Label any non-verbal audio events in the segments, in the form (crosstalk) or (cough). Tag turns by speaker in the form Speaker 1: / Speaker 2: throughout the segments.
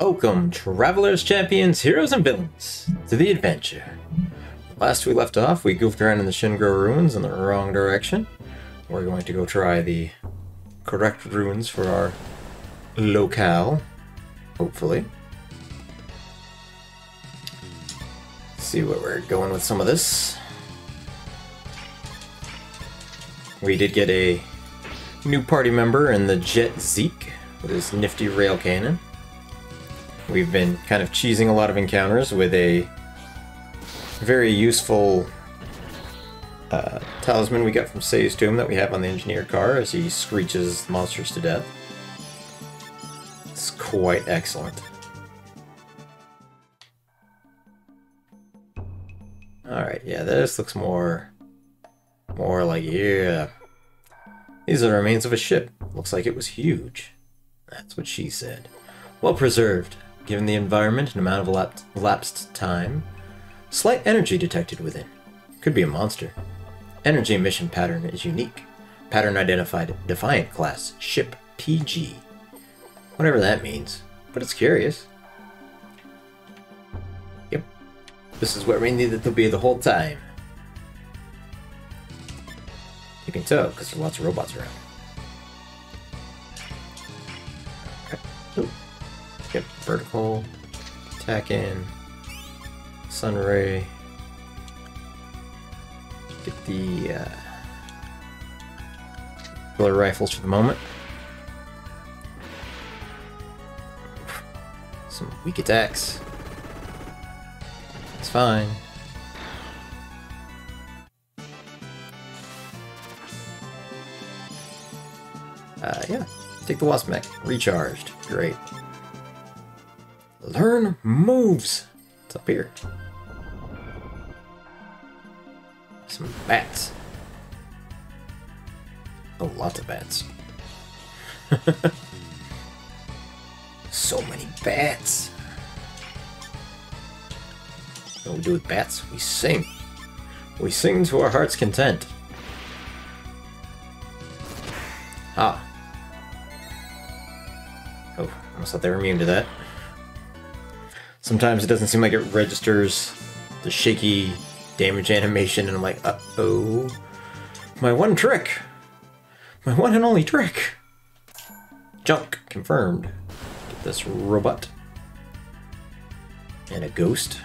Speaker 1: Welcome, travelers, champions, heroes, and villains, to the adventure. Last we left off, we goofed around in the Shingrow ruins in the wrong direction. We're going to go try the correct ruins for our locale, hopefully. See where we're going with some of this. We did get a new party member in the Jet Zeke with his nifty rail cannon. We've been kind of cheesing a lot of encounters with a very useful uh, talisman we got from Sei's Tomb that we have on the engineer car as he screeches monsters to death. It's quite excellent. Alright, yeah, this looks more... more like, yeah. These are the remains of a ship. Looks like it was huge. That's what she said. Well preserved, given the environment and amount of elapsed, time. Slight energy detected within. Could be a monster. Energy emission pattern is unique. Pattern identified Defiant class, ship PG. Whatever that means, but it's curious. Yep. This is where we needed to be the whole time. You can tell, because there's lots of robots around. Yep, vertical, attack in, sunray. Get the uh, killer rifles for the moment. Some weak attacks. It's fine. Uh, yeah. Take the wasp mech. Recharged. Great. Learn moves. It's up here. Some bats. Oh, lots of bats. (laughs) so many bats. What we do with bats? We sing. We sing to our heart's content. Ah. Oh, I almost thought they were immune to that. Sometimes it doesn't seem like it registers the shaky damage animation, and I'm like, uh oh. My one trick! My one and only trick! Junk confirmed. Get this robot. And a ghost,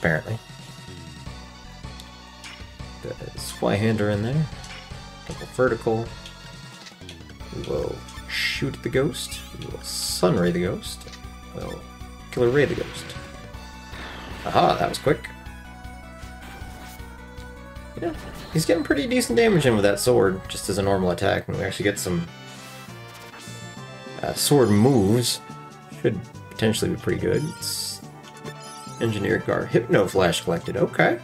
Speaker 1: apparently. The Zweihander in there. Double vertical. We will shoot the ghost. We will sunray the ghost. We'll ray the ghost. Aha, that was quick. Yeah, he's getting pretty decent damage in with that sword, just as a normal attack, and we actually get some uh, sword moves. Should potentially be pretty good. It's engineered car. Hypno flash collected. Okay.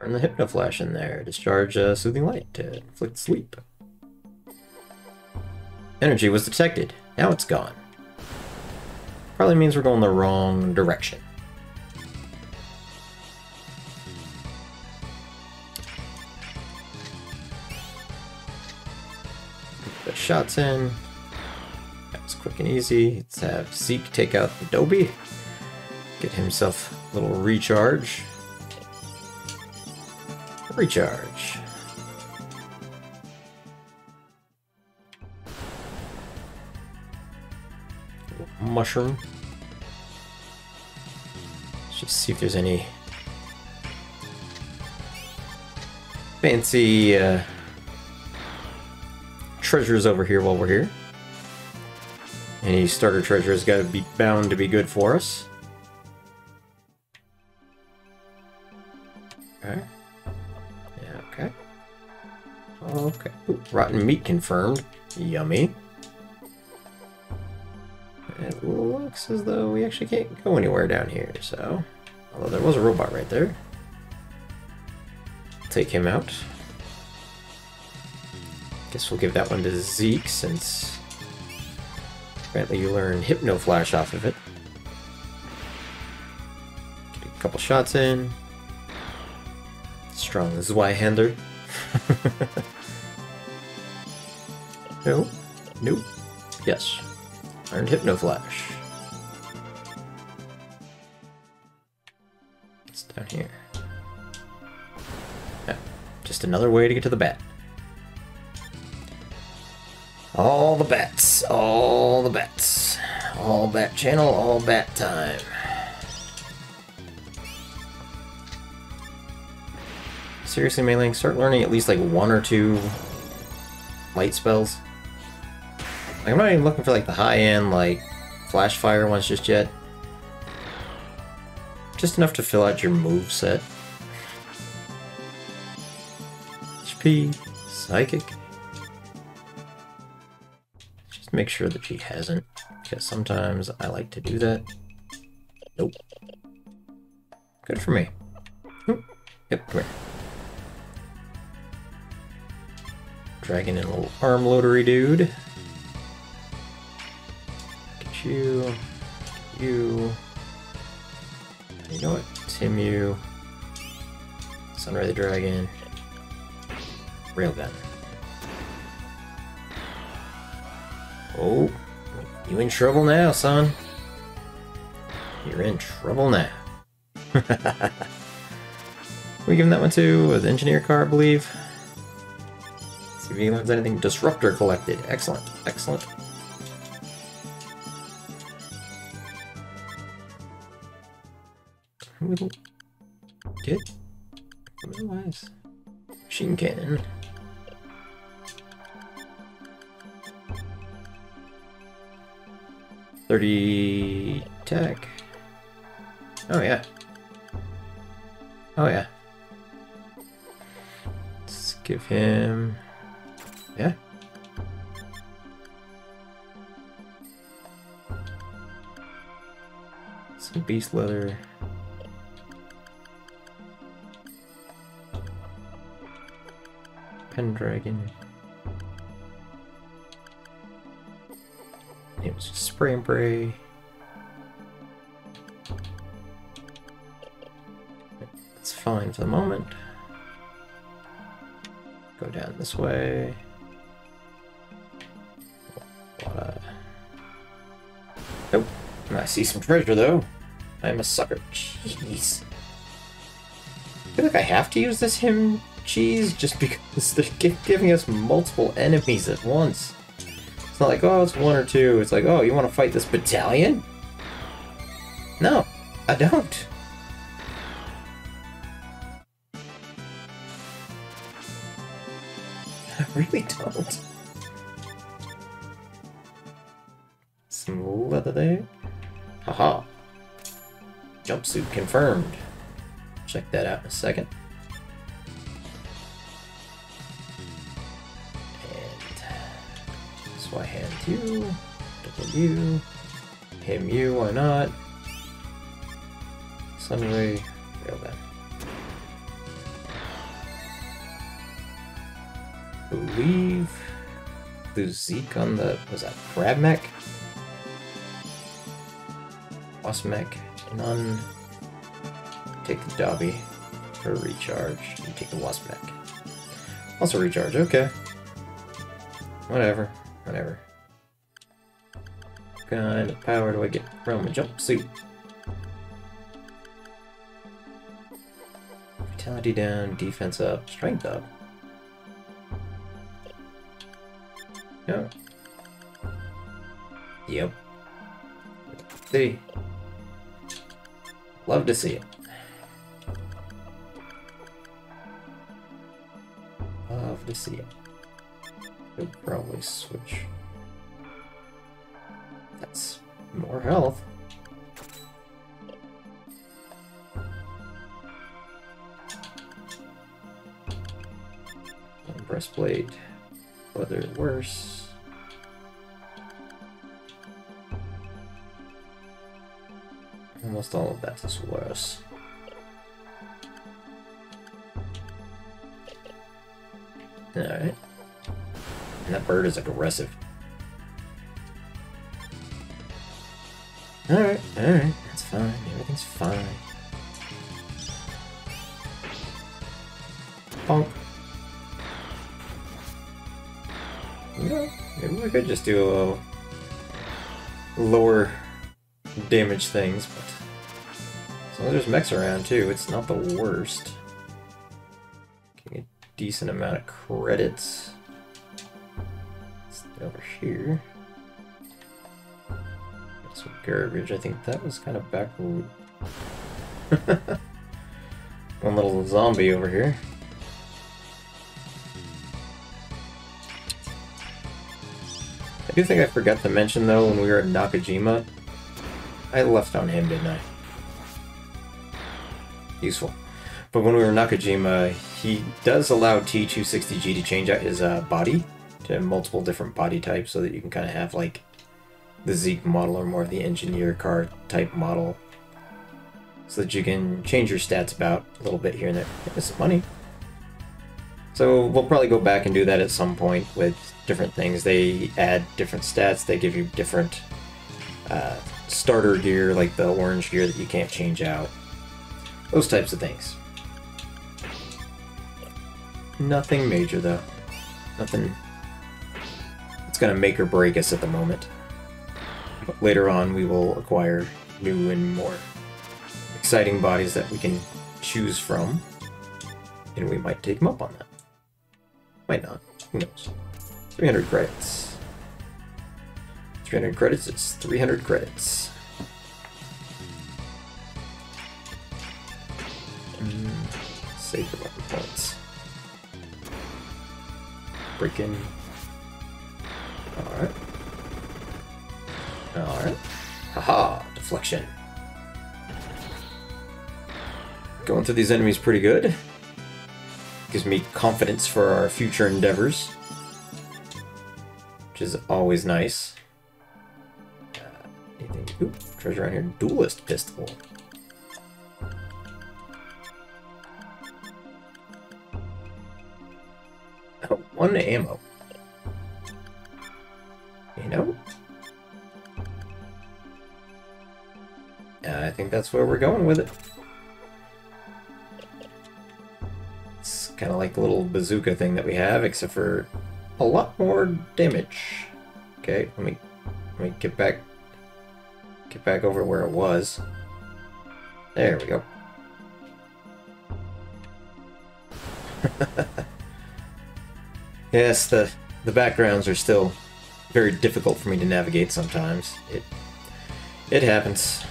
Speaker 1: Turn the Hypno Flash in there. Discharge uh, Soothing Light to inflict sleep. Energy was detected. Now it's gone. Probably means we're going the wrong direction. Put shots in. That was quick and easy. Let's have Zeke take out the Dobby. Get himself a little recharge. Recharge. Mushroom. Let's just see if there's any fancy uh, treasures over here while we're here. Any starter treasures got to be bound to be good for us. Okay. Yeah, okay. Okay. Ooh, rotten meat confirmed. Yummy. It looks as though we actually can't go anywhere down here, so... Although there was a robot right there. Take him out. Guess we'll give that one to Zeke, since... Apparently you learn Hypno Flash off of it. Get a couple shots in. Strong Zweihander. (laughs) Nope. Nope. Yes. Learned Hypno Flash. It's down here. Yeah. Just another way to get to the bat. All the bats. All the bats. All bat channel, all bat time. Seriously, Mei Ling, start learning at least like one or two light spells. Like, I'm not even looking for like the high-end like flash fire ones just yet. Just enough to fill out your move set. HP, psychic. Just make sure that she hasn't, because sometimes I like to do that. Nope. Good for me. Yep, come here. Dragging in a little arm loadery dude. You. You. You know what? Timu. Sunray the Dragon. Railgun. Oh, you in trouble now, son. You're in trouble now. (laughs) we give him that one too, uh, the engineer car, I believe. See if he learns anything. Disruptor collected. Excellent. Excellent. Get otherwise. Machine cannon. Thirty tech. Oh yeah. Oh yeah. Let's give him yeah. Some beast leather. Pendragon. It was spray and pray. It's fine for the moment. Go down this way. Nope. I see some treasure, though. I'm a sucker. Jeez. I feel like I have to use this him cheese just (laughs) because they're giving us multiple enemies at once. It's not like, oh, it's one or two. It's like, oh, you want to fight this battalion? No, I don't. I really don't. Some leather there. Haha. Jumpsuit confirmed. Check that out in a second. You, double you, him you, why not? Sunray, Railgun. Believe the Zeke on the was that crab mech? Wasp mech. None. Take the Dobby for recharge. Take the Wasp mech. Also recharge, okay. Whatever. Whatever. Kind of power do I get from a jumpsuit? Vitality down, defense up, strength up. Yeah. Yep. See. Love to see it. Love to see it. Could probably switch. That's more health. One breastplate. Whether worse. Almost all of that is worse. Alright. And that bird is aggressive. Alright, alright, that's fine. Everything's fine. Bonk. You know, maybe we could just do a little lower damage things, but as long as there's mechs around too, it's not the worst. Getting a decent amount of credits. Stay over here. Garbage. I think that was kind of backward. (laughs) One little zombie over here. I do think I forgot to mention though when we were at Nakajima, I left on him, didn't I? Useful. But when we were Nakajima, he does allow T260G to change out his uh, body to multiple different body types so that you can kind of have like the Zeke model or more of the engineer car type model so that you can change your stats about a little bit here and there. It's funny. So we'll probably go back and do that at some point with different things. They add different stats. They give you different uh, starter gear, like the orange gear that you can't change out. Those types of things. Nothing major though. Nothing. It's gonna make or break us at the moment. Later on, we will acquire new and more exciting bodies that we can choose from, and we might take them up on that. Might not. Who knows? 300 credits. 300 credits, it's 300 credits. Mm, save the weapon points. Break in. Alright. Alright. Haha, deflection. Going through these enemies pretty good. Gives me confidence for our future endeavors. Which is always nice. Uh, anything? Treasure around here. Duelist pistol. Oh, one ammo. You know? I think that's where we're going with it. It's kind of like the little bazooka thing that we have, except for a lot more damage. Okay, let me let me get back get back over where it was. There we go. (laughs) yes, the the backgrounds are still very difficult for me to navigate sometimes. It it happens.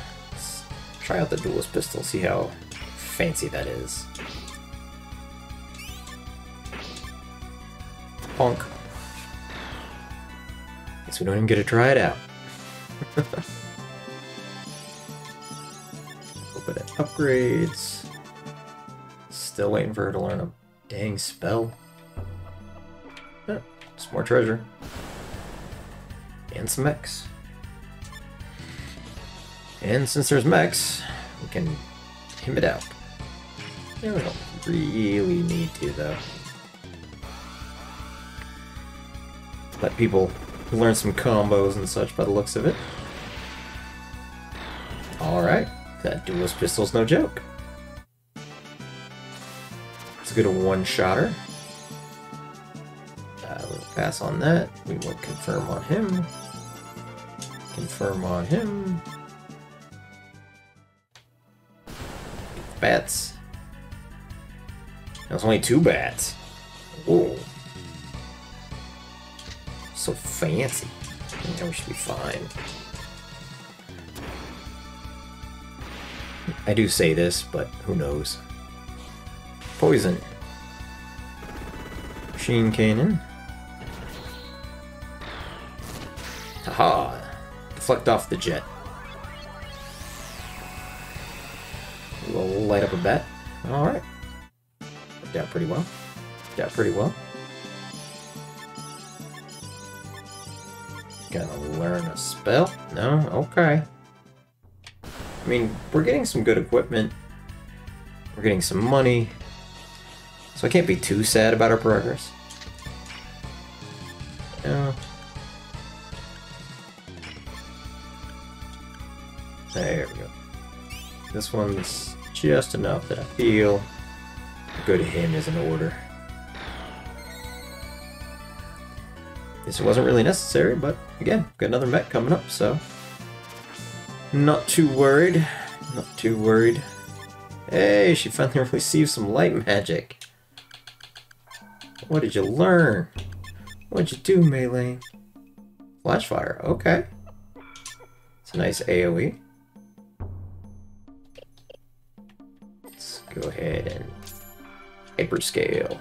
Speaker 1: Try out the duelist pistol, see how fancy that is. Honk. Guess we don't even get to try it out. (laughs) Open it. Upgrades. Still waiting for her to learn a dang spell. Oh, some more treasure. And some mechs. And since there's mechs, we can him it out. Yeah, we don't really need to, though. Let people learn some combos and such by the looks of it. Alright, that duelist pistol's no joke. It's a good one-shotter. Uh, we'll pass on that. We will confirm on him. Confirm on him. Bats. That's only two bats. Whoa. So fancy. We should be fine. I do say this, but who knows. Poison. Machine cannon. Haha! Deflect off the jet. Light up a bet. Alright. Worked out pretty well. Worked out pretty well. Gonna learn a spell? No? Okay. I mean, we're getting some good equipment. We're getting some money. So I can't be too sad about our progress. No. There we go. This one's just enough that I feel a good hymn is in order. This wasn't really necessary, but again, got another mech coming up, so not too worried. Not too worried. Hey, she finally (laughs) received some light magic. What did you learn? What'd you do, Melee? Flashfire, okay. It's a nice AoE. Go ahead and hyperscale.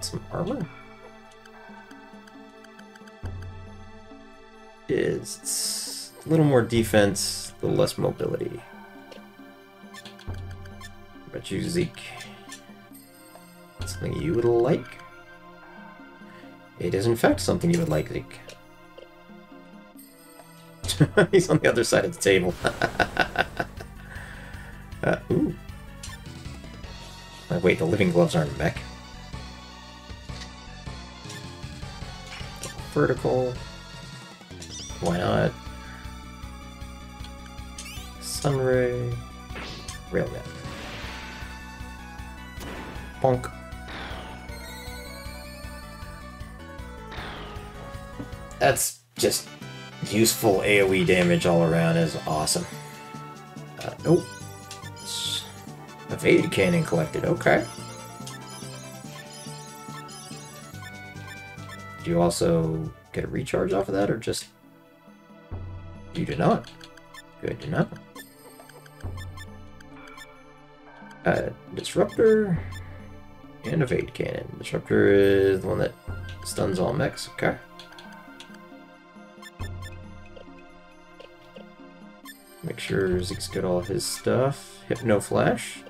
Speaker 1: Some armor? Is it's a little more defense, a little less mobility. But you, Zeke? Something you would like? It is in fact something you would like, Zeke. (laughs) He's on the other side of the table. (laughs) uh, ooh. Uh, wait, the living gloves aren't mech. Vertical. Why not? Sunray. Railgun. Bonk. That's just useful AoE damage all around is awesome. Uh, nope. Evade cannon collected, okay. Do you also get a recharge off of that, or just... You do not? Good to know. Uh, Disruptor and Evade Cannon. Disruptor is the one that stuns all mechs, okay. Make sure Zeke's got all his stuff. Hypno Flash.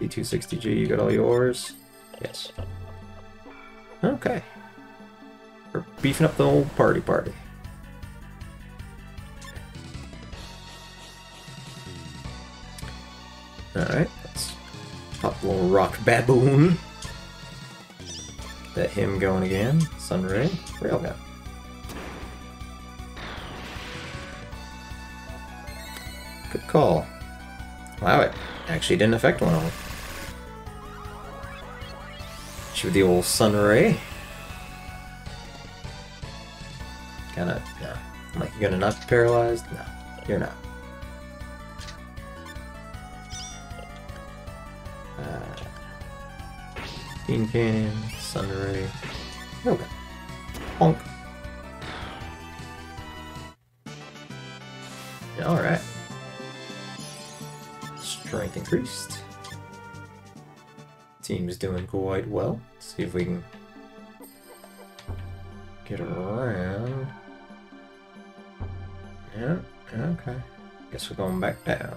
Speaker 1: T260G, you got all yours? Yes. Okay. We're beefing up the old party party. Alright, let's pop a little rock baboon. That him going again. Sunray, railgun. Call. Wow, it actually didn't affect one of them. Shoot the old Sunray. Kinda, no. I'm like, you're gonna not be paralyzed? No, you're not. Uh, Beam Cannon, Sunray. Okay. Honk. Increased. Team's doing quite well. Let's see if we can get around. Yeah, okay. Guess we're going back down.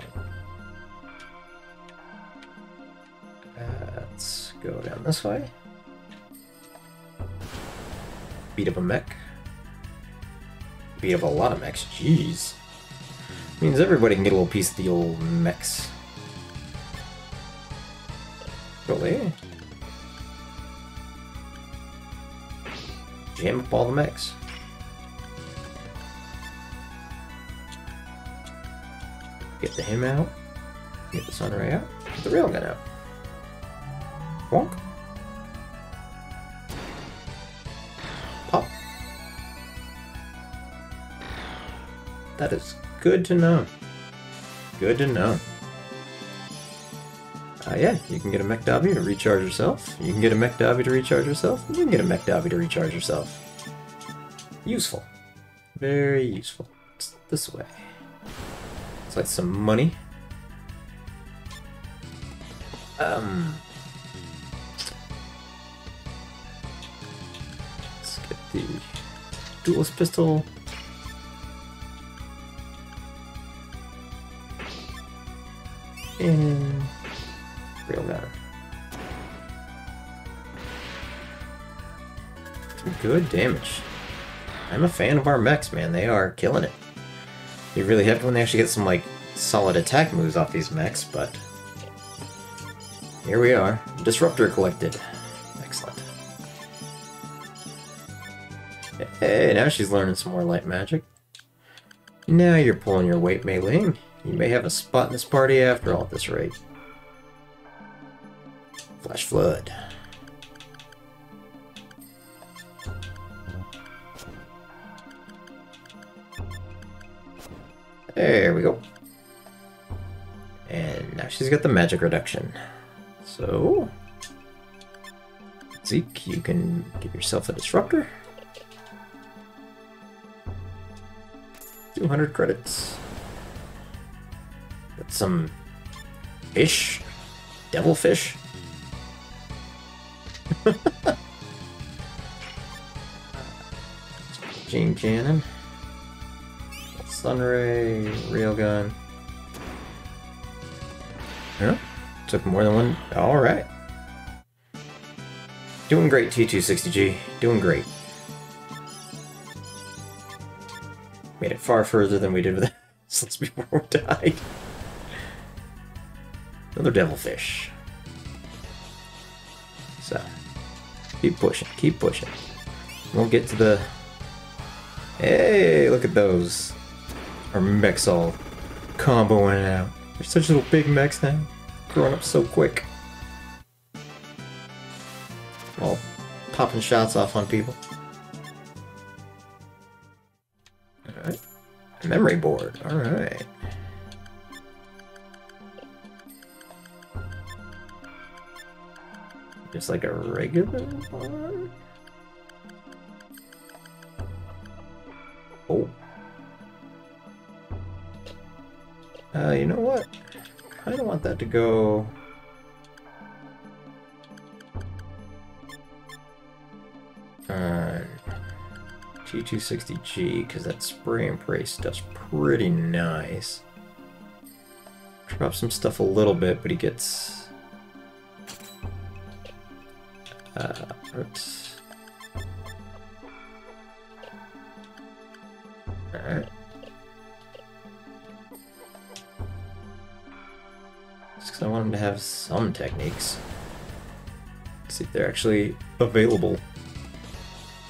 Speaker 1: Let's go down this way. Beat up a mech. Beat up a lot of mechs, jeez. Means everybody can get a little piece of the old mechs. Jam up all the mechs. Get the him out. Get the sunray out. Get the railgun out. Wonk. Pop. That is good to know. Good to know. Uh, yeah, you can get a Mech Dabi to recharge yourself. You can get a Mech Dabi to recharge yourself. You can get a Mech Dabi to recharge yourself. Useful. Very useful. It's this way. It's like some money. Um. Let's get the duelist pistol. And railgun. Some good damage. I'm a fan of our mechs, man. They are killing it. You really have to when they actually get some, like, solid attack moves off these mechs, but... Here we are. Disruptor collected. Excellent. Hey, now she's learning some more light magic. Now you're pulling your weight, Mei Ling. You may have a spot in this party after all at this rate. Flash Flood. There we go. And now she's got the magic reduction. So, Zeke, you can give yourself a disruptor. 200 credits. Got some fish, devilfish. (laughs) Gene Cannon. Sunray, Railgun. Yeah, took more than one. Alright. Doing great, T260G. Doing great. Made it far further than we did with since before we died. Another devilfish. Keep pushing, keep pushing. We'll get to the... Hey, look at those. Our mechs all comboing out. They're such a little big mechs now. Growing up so quick. All popping shots off on people. Alright. Memory board. Alright. Just like a regular one? Oh. Uh, you know what? I don't want that to go... Uh, T260G, because that spray and pray stuff's pretty nice. Drop some stuff a little bit, but he gets... Uh, oops. Alright. Just because I want him to have some techniques. See if they're actually available.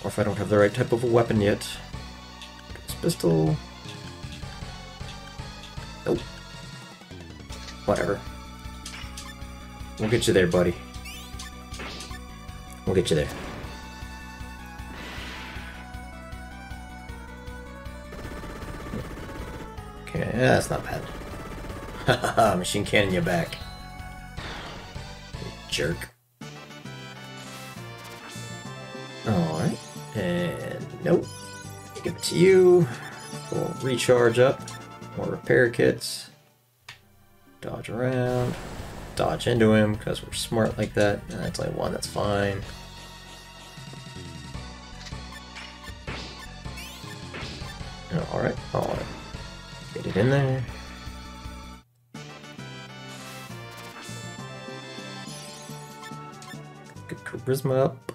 Speaker 1: Or if I don't have the right type of a weapon yet. This pistol... Nope. Whatever. We'll get you there, buddy. We'll get you there. Okay, yeah, that's not bad. (laughs) Machine cannon you back. Jerk. Alright, and nope. Give it to you. We'll recharge up. More repair kits. Dodge around. Dodge into him because we're smart like that. That's only one, that's fine. Alright, alright. Get it in there. Get charisma up.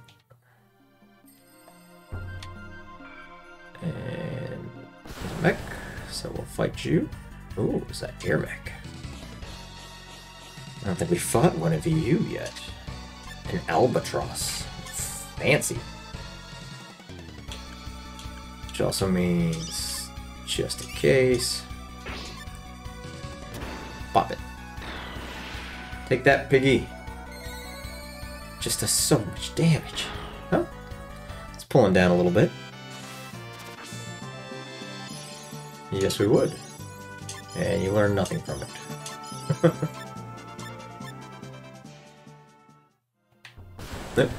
Speaker 1: And mech. So we'll fight you. Ooh, is that air mech? I don't think we fought one of you yet. An albatross. Fancy. Which also means just in case. Pop it. Take that, piggy. Just does so much damage. Huh? It's pulling down a little bit. Yes, we would. And you learn nothing from it. (laughs) Nope.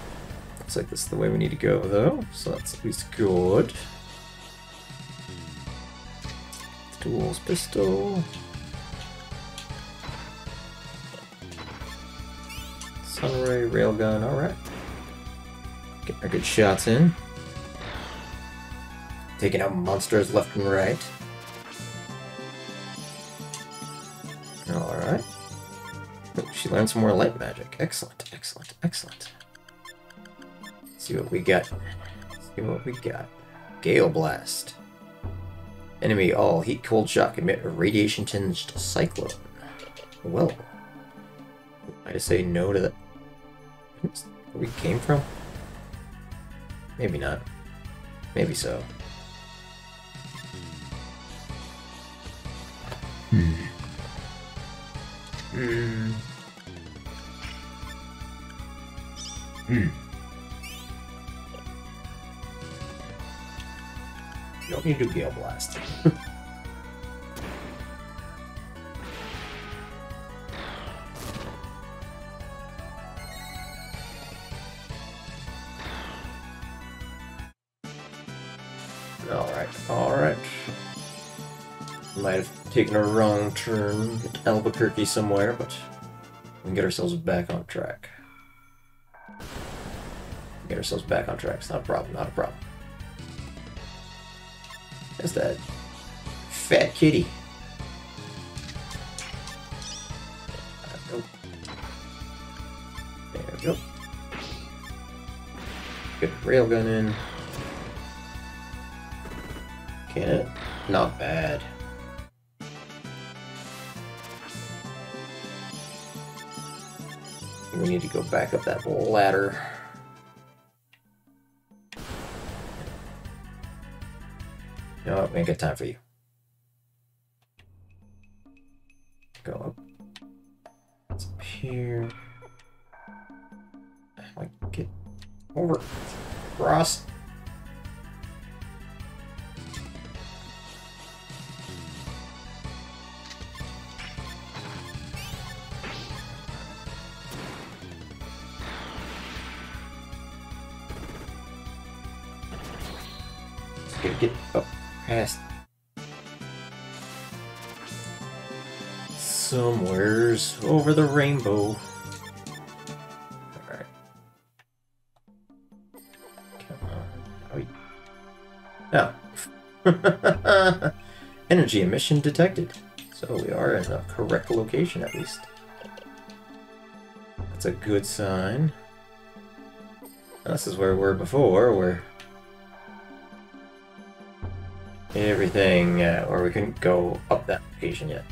Speaker 1: Looks like this is the way we need to go, though, so that's at least good. Duels pistol. Sunray railgun, alright. Getting our good shots in. Taking out monsters left and right. Alright. Oh, she learned some more light magic. Excellent, excellent, excellent. see what we got. see what we got. Gale Blast. Enemy all heat cold shock emit a radiation tinged cyclone. Well, I just say no to that. Where we came from? Maybe not. Maybe so. Hmm. Hmm. Hmm. You to Gale Blast. (laughs) alright, alright. Might have taken a wrong turn at Albuquerque somewhere, but we can get ourselves back on track. Get ourselves back on track. It's not a problem, not a problem. There's that fat kitty. There we go. Good railgun in. Can it? Not bad. We need to go back up that ladder. You know what? We ain't got time for you. Go up. It's up here. Like, get over. Cross. Somewheres over the rainbow. Alright. Come on. Oh. (laughs) Energy emission detected. So we are in the correct location at least. That's a good sign. This is where we were before, where everything, uh, or we couldn't go up that location yet.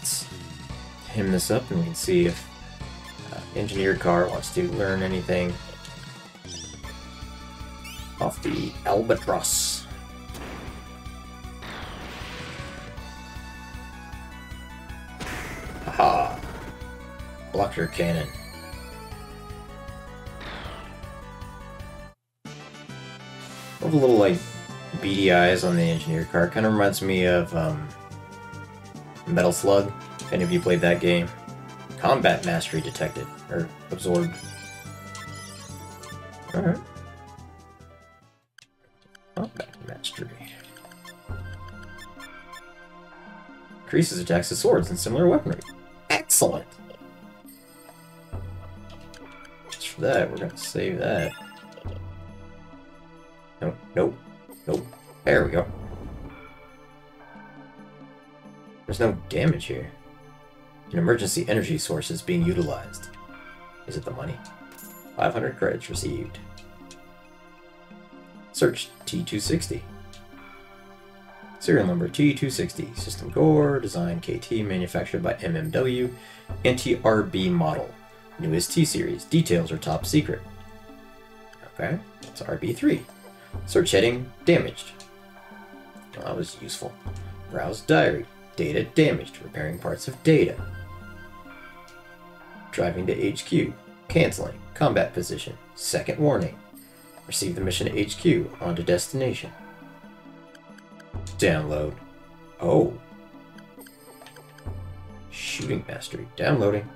Speaker 1: Let's him this up and we can see if uh, car wants to learn anything off the Albatross. Aha! Blocker cannon. Have a little like beady eyes on the engineer car. Kind of reminds me of um, Metal Slug. If any of you played that game, combat mastery detected or absorbed. All right. Combat mastery. Increases attacks with swords and similar weaponry. Excellent. Just for that, we're gonna save that. Nope, nope, nope. There we go. There's no damage here. An emergency energy source is being utilized. Is it the money? 500 credits received. Search T260. Serial number T260. System core. Design KT. Manufactured by MMW. Anti-RB model. Newest T-Series. Details are top secret. Okay, it's RB3. Search heading damaged. Well, that was useful. Browse diary. Data damaged. Repairing parts of data. Driving to HQ. Canceling. Combat position. Second warning. Receive the mission to HQ. On to destination. Download. Oh. Shooting mastery. Downloading.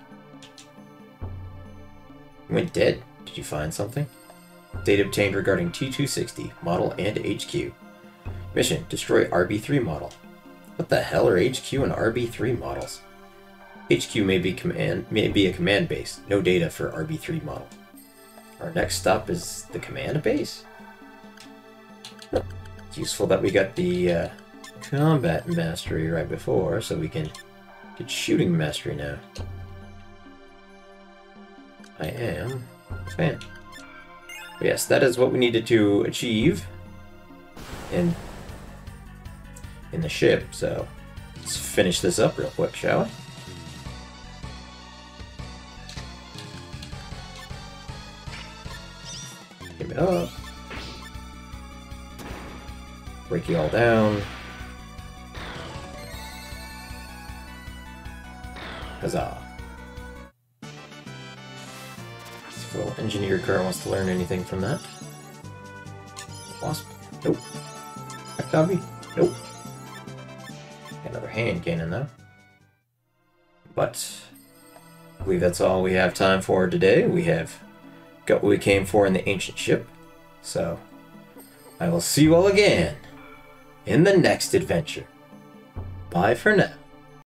Speaker 1: went dead. Did you find something? Data obtained regarding T260, model and HQ. Mission, destroy RB3 model. What the hell are HQ and RB3 models? HQ may be command may be a command base, no data for RB3 model. Our next stop is the command base. It's useful that we got the uh, combat mastery right before, so we can get shooting mastery now. I am a fan. But yes, that is what we needed to achieve in in the ship. So let's finish this up real quick, shall we? Give it up. Break you all down. Huzzah. if little engineer car wants to learn anything from that. Wasp? Nope. Octavi? Hand cannon though. But I believe that's all we have time for today. We have got what we came for in the ancient ship. So I will see you all again in the next adventure. Bye for now.